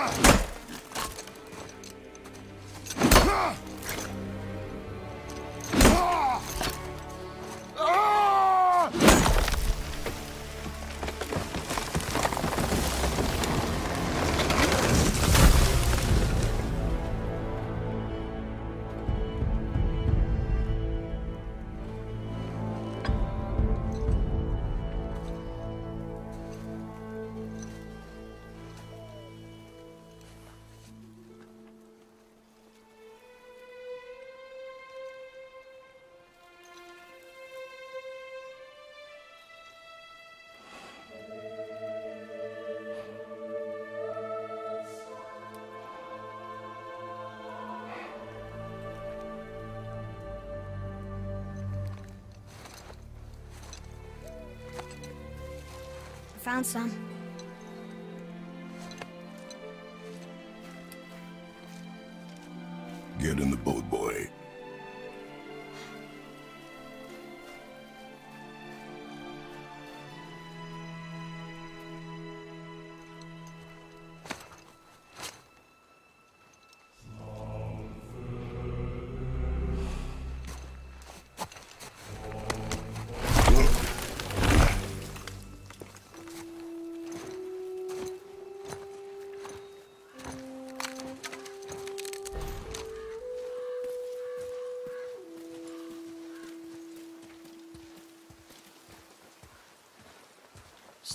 I found some.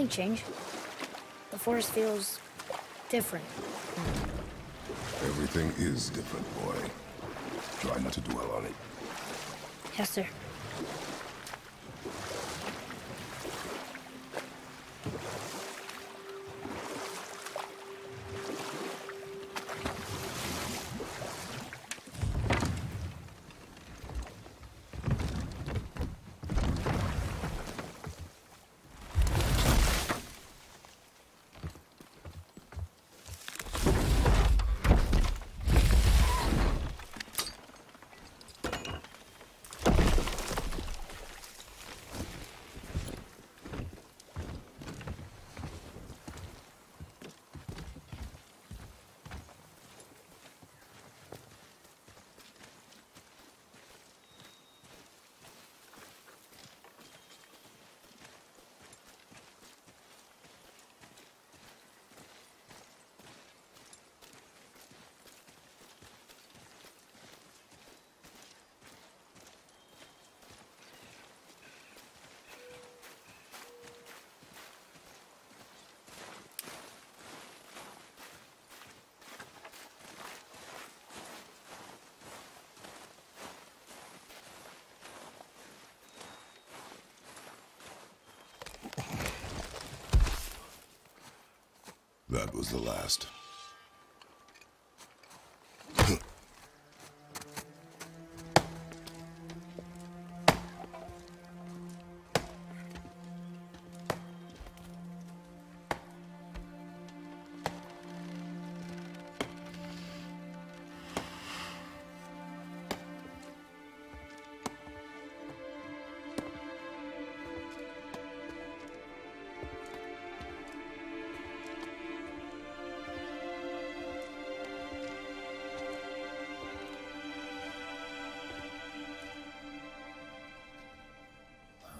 Did something change? The forest feels different. Everything is different, boy. Try not to dwell on it. Yes, sir. That was the last.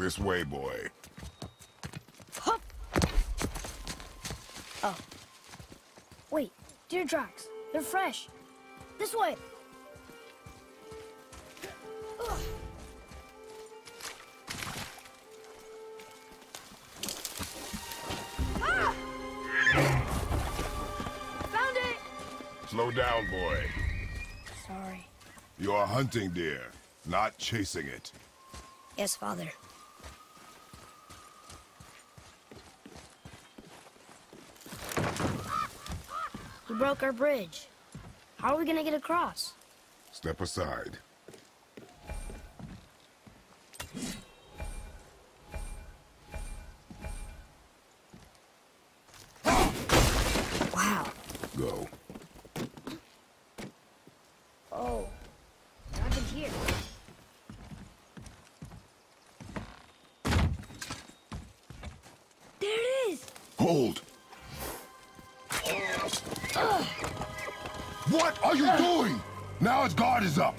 This way, boy. Hup! Oh. Wait, deer tracks. They're fresh. This way. Ugh. Ah! Found it! Slow down, boy. Sorry. You are hunting deer, not chasing it. Yes, father. Broke our bridge. How are we gonna get across? Step aside. Wow. Go. Oh. What happened here? There it is! Hold! What are you doing? Now his guard is up.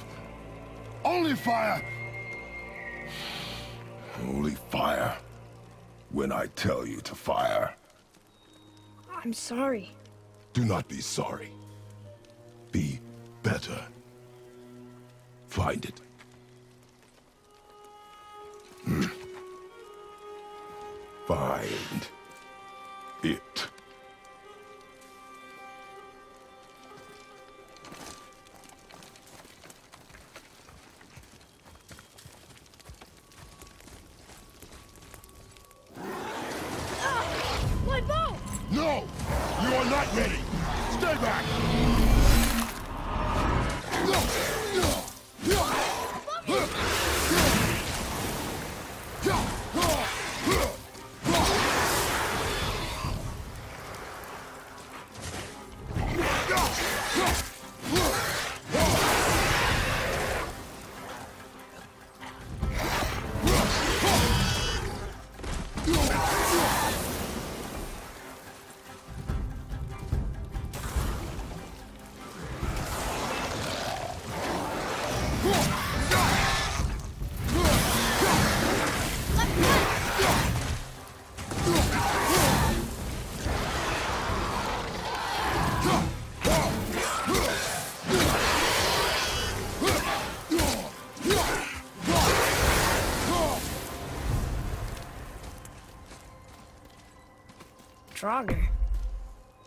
Only fire. Only fire. When I tell you to fire. I'm sorry. Do not be sorry. Be better. Find it. Draugr.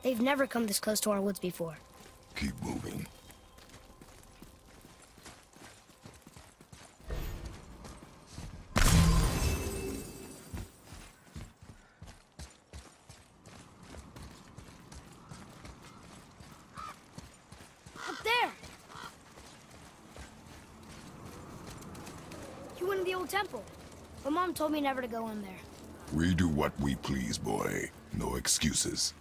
They've never come this close to our woods before. Keep moving. Up there! You went in the old temple. My mom told me never to go in there. We do what we please, boy. No excuses.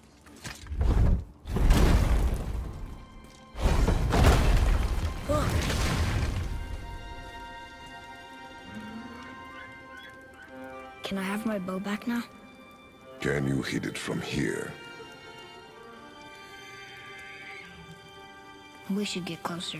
Can I have my bow back now? Can you hit it from here? We should get closer.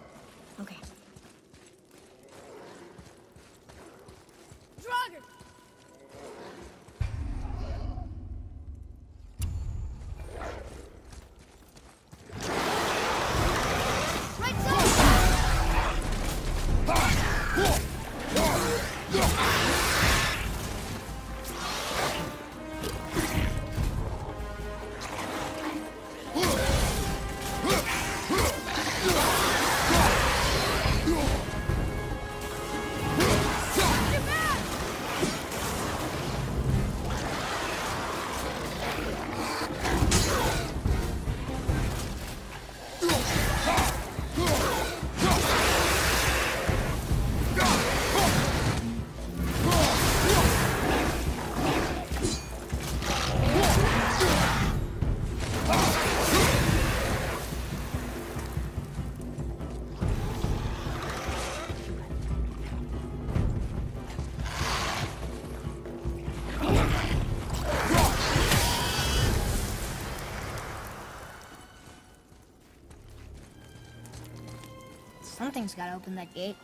Something's gotta open that gate.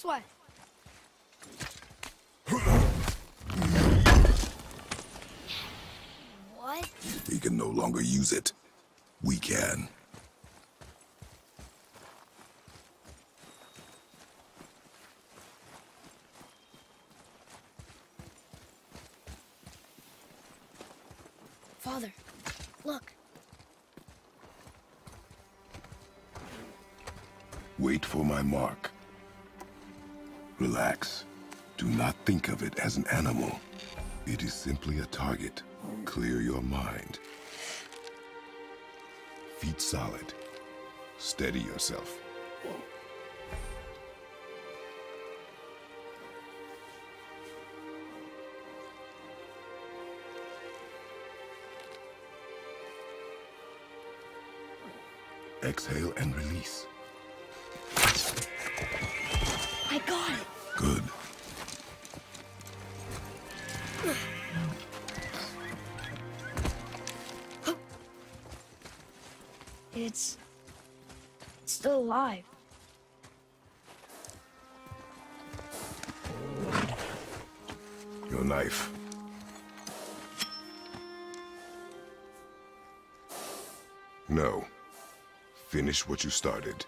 This way. What? He can no longer use it. We can. Father, look. Wait for my mark. Relax. Do not think of it as an animal. It is simply a target. Clear your mind. Feet solid. Steady yourself. Exhale and release. Alive. Your knife. No. Finish what you started.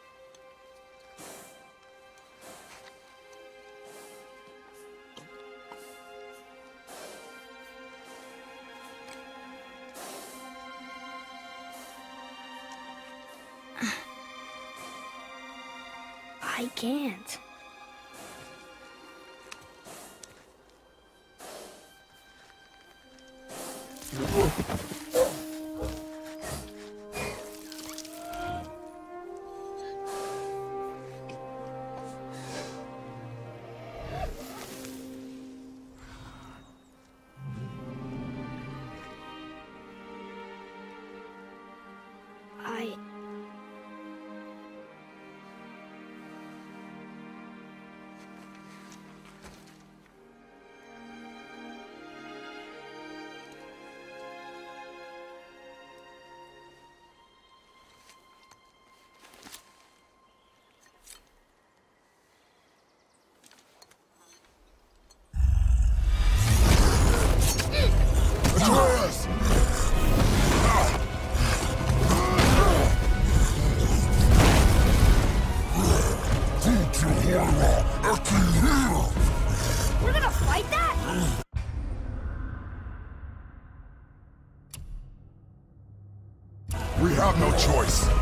No choice.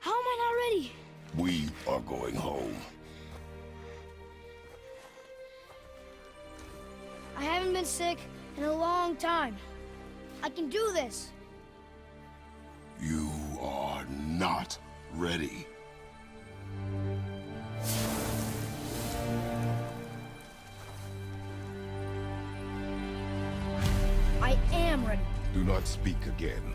How am I not ready? We are going home. I haven't been sick in a long time. I can do this. You are not ready. I am ready. Do not speak again.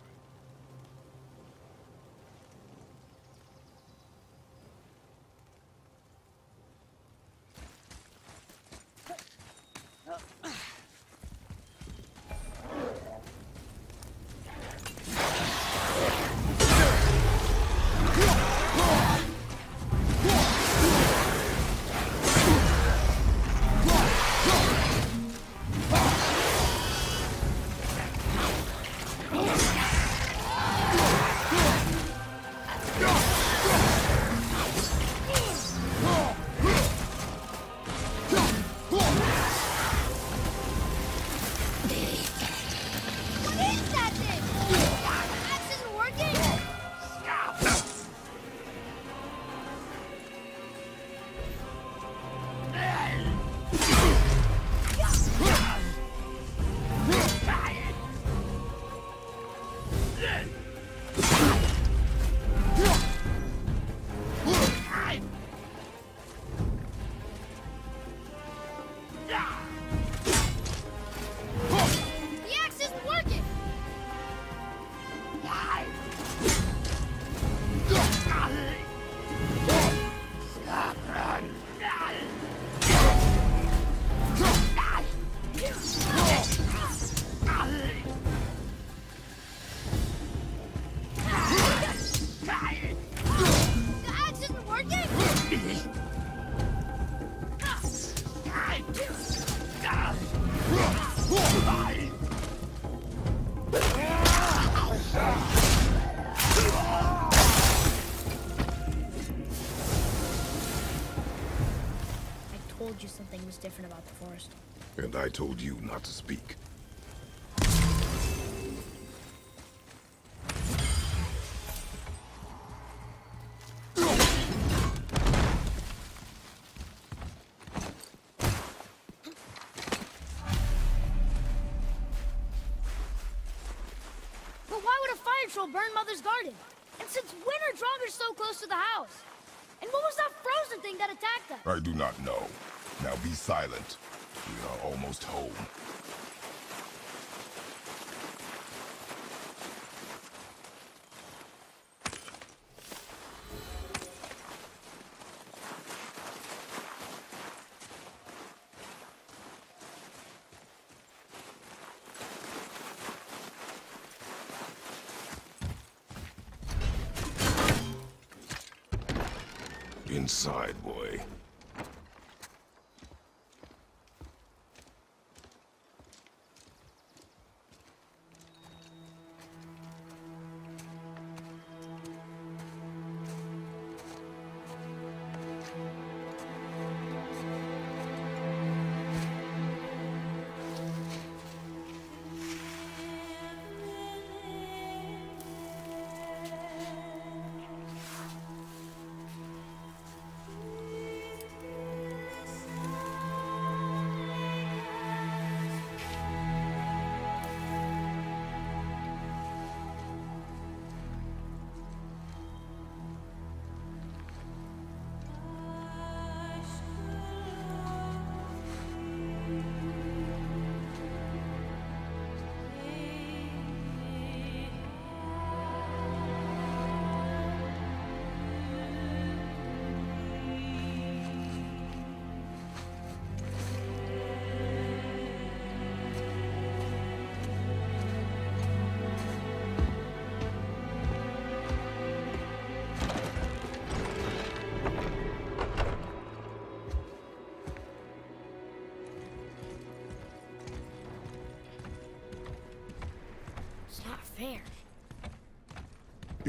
Was different about the forest. And I told you not to speak. But why would a fire troll burn Mother's garden? And since when are Draugrs so close to the house? And what was that frozen thing that attacked us? I do not know. Now be silent. We are almost home.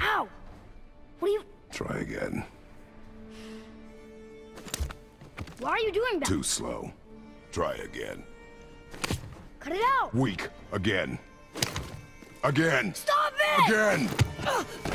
Ow! What are you... Try again. Why are you doing that? Too slow. Try again. Cut it out! Weak. Again. Again. Stop it! Again!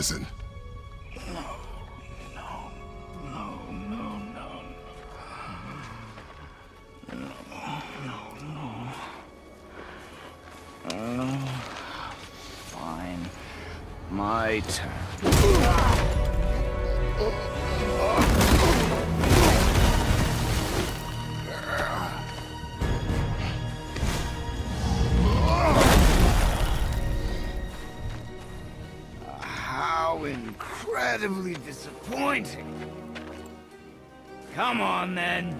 Would not listen. Fine. My turn. Come on, then.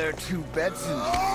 Are two beds in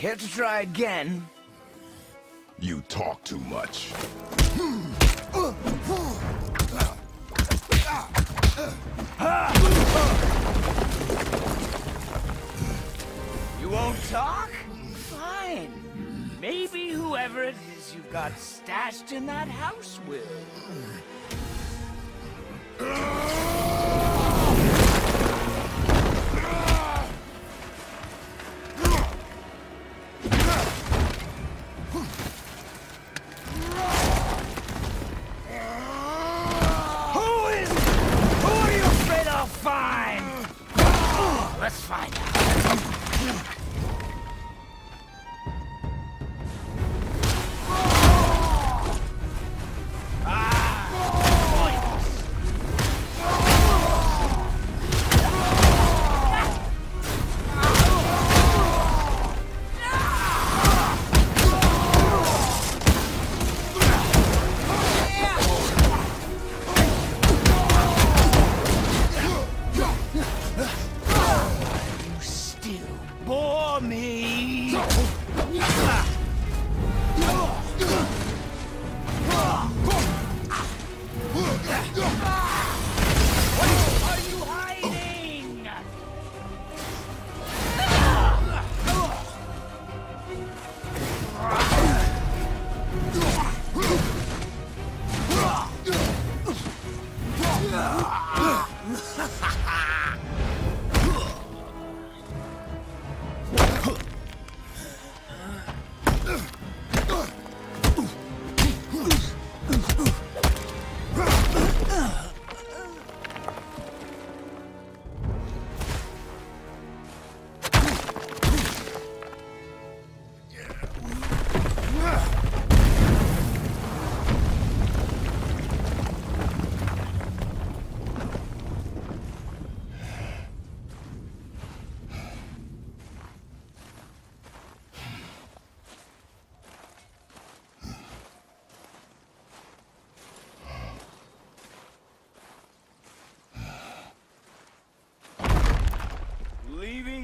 care to try again? You talk too much. You won't talk? Fine. Maybe whoever it is you've got stashed in that house will.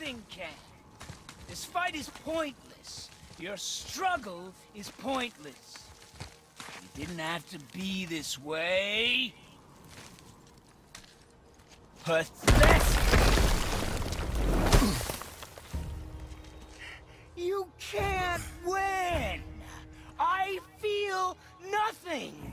Nothing can. This fight is pointless. Your struggle is pointless. You didn't have to be this way. Pathetic! You can't win! I feel nothing!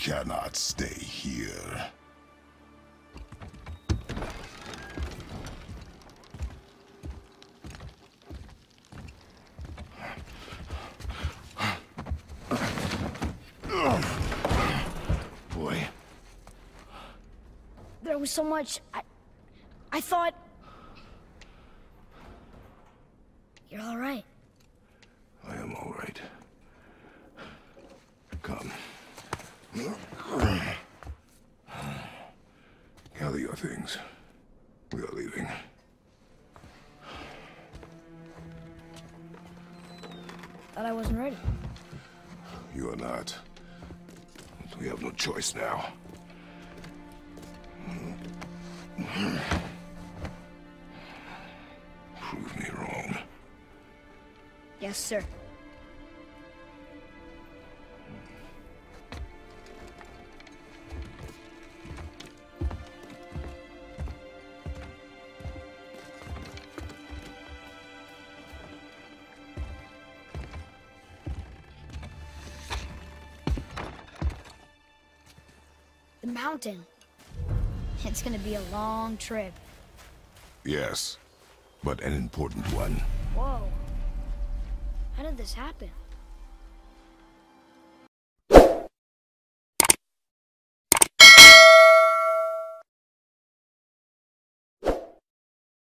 Cannot stay here. Boy, There was so much. I, I thought. You're all right. Have now. Prove me wrong. Yes, sir. Mountain. It's gonna be a long trip. Yes, but an important one. Whoa. How did this happen?